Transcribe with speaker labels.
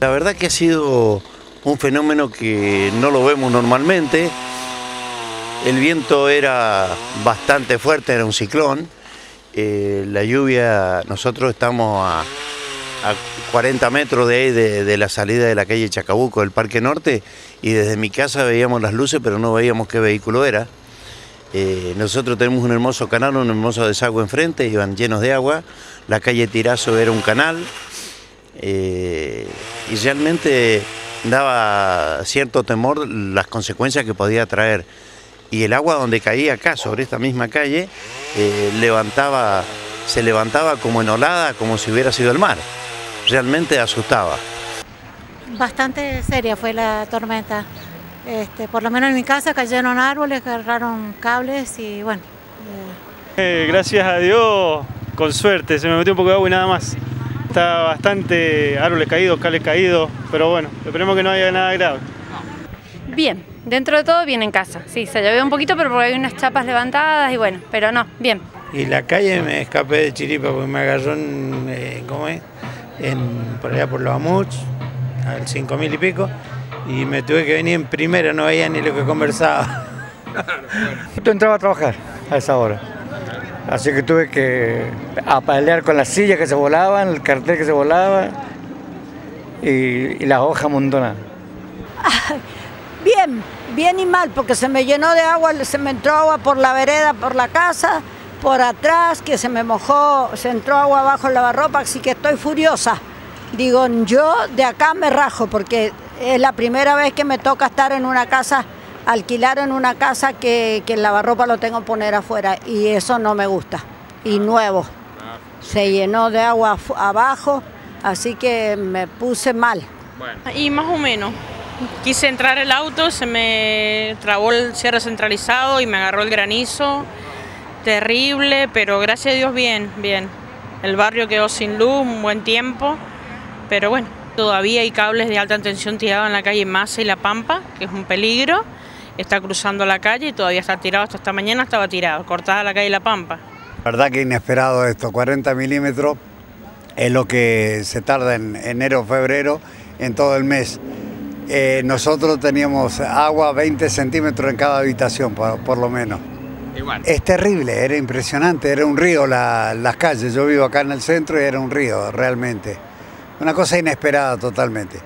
Speaker 1: La verdad que ha sido un fenómeno que no lo vemos normalmente. El viento era bastante fuerte, era un ciclón. Eh, la lluvia, nosotros estamos a, 40 metros de ahí de, la salida de la calle Chacabuco del Parque Norte y desde mi casa veíamos las luces pero no veíamos qué vehículo era. Eh, nosotros tenemos un hermoso canal, un hermoso desagüe enfrente, iban llenos de agua. La calle Tirazo era un canal eh, y realmente daba cierto temor las consecuencias que podía traer. Y el agua donde caía acá, sobre esta misma calle, eh, levantaba, se levantaba como en olada, como si hubiera sido el mar. Realmente asustaba.
Speaker 2: Bastante seria fue la tormenta. Este, por lo menos en mi casa cayeron árboles, agarraron cables y bueno.
Speaker 3: Eh. gracias a Dios, con suerte, se me metió un poco de agua y nada más. Está bastante árboles caídos, cables caídos, pero bueno, esperemos que no haya nada grave.
Speaker 4: Bien, dentro de todo bien en casa. Sí, se llovió un poquito, pero porque hay unas chapas levantadas y bueno, pero no, bien.
Speaker 5: Y la calle me escapé de Chiripa porque me agarró en, eh, ¿cómo es? En, por allá por los Amuch, al 5000 y pico y me tuve que venir en primera, no veía ni lo que conversaba.
Speaker 6: Yo entraba a trabajar a esa hora, así que tuve que apalear con las sillas que se volaban, el cartel que se volaba y, las hojas amontonadas.
Speaker 7: Bien, bien y mal, porque se me llenó de agua, se me entró agua por la vereda, por la casa, por atrás, que se me mojó, se entró agua abajo el lavarropa, así que estoy furiosa. Digo, yo de acá me rajo porque es la primera vez que me toca estar en una casa, alquilar en una casa que, que el lavarropa lo tengo que poner afuera y eso no me gusta. Y nuevo. Se llenó de agua abajo, así que me puse mal.
Speaker 8: Y más o menos. Quise entrar el auto, se me trabó el cierre centralizado y me agarró el granizo. Terrible, pero gracias a Dios bien, bien. El barrio quedó sin luz un buen tiempo, pero bueno, Todavía hay cables de alta tensión tirados en la calle Masa y La Pampa, que es un peligro. Está cruzando la calle y todavía está tirado, hasta esta mañana estaba tirado, cortada la calle La Pampa.
Speaker 9: La verdad que inesperado esto, 40 milímetros es lo que se tarda en enero, febrero, en todo el mes. Eh, nosotros teníamos agua 20 centímetros en cada habitación, por, lo menos. Igual. Es terrible, era impresionante, era un río las calles. Yo vivo acá en el centro y era un río, realmente. Una cosa inesperada totalmente.